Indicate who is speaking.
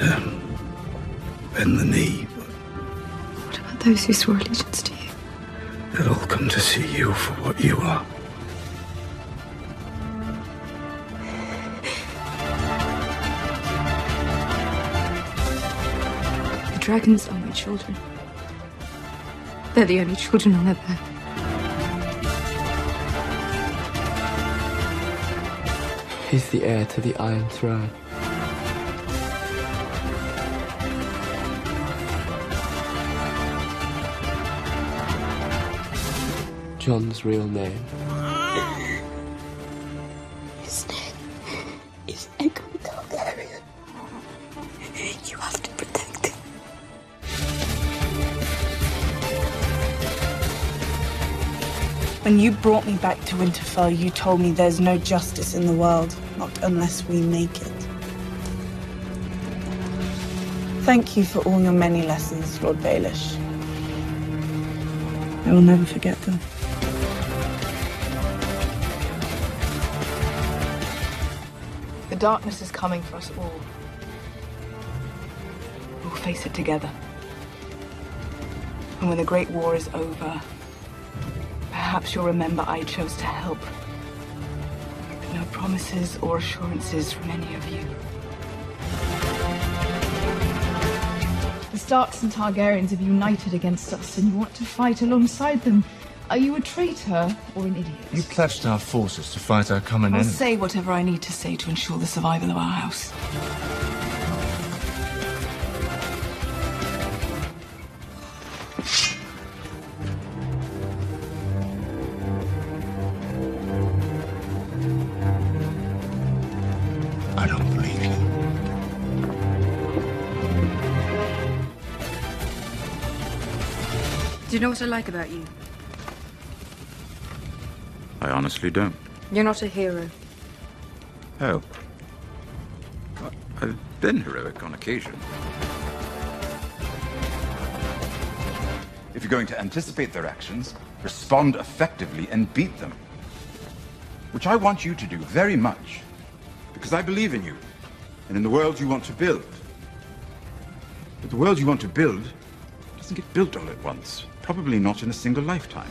Speaker 1: Um, bend the knee.
Speaker 2: What about those who swore allegiance to you?
Speaker 1: They'll all come to see you for what you are.
Speaker 2: The dragons are my children. They're the only children I'll ever have.
Speaker 3: He's the heir to the Iron Throne. Jon's real name.
Speaker 2: His name is Aegon Targaryen. You have to protect him.
Speaker 4: When you brought me back to Winterfell, you told me there's no justice in the world, not unless we make it. Thank you for all your many lessons, Lord Baelish. I will never forget them.
Speaker 5: The darkness is coming for us all. We'll face it together. And when the Great War is over, perhaps you'll remember I chose to help. With no promises or assurances from any of you.
Speaker 6: The Starks and Targaryens have united against us, and you want to fight alongside them. Are you a traitor or an idiot?
Speaker 7: You pledged our forces to fight our common enemy.
Speaker 5: I'll say whatever I need to say to ensure the survival of our house.
Speaker 7: I don't believe you.
Speaker 2: Do you know what I like about you?
Speaker 8: I honestly don't.
Speaker 2: You're not a hero.
Speaker 8: Oh. I've been heroic on occasion.
Speaker 9: If you're going to anticipate their actions, respond effectively and beat them. Which I want you to do very much. Because I believe in you and in the world you want to build. But the world you want to build doesn't get built all at once. Probably not in a single lifetime.